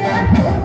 Yeah.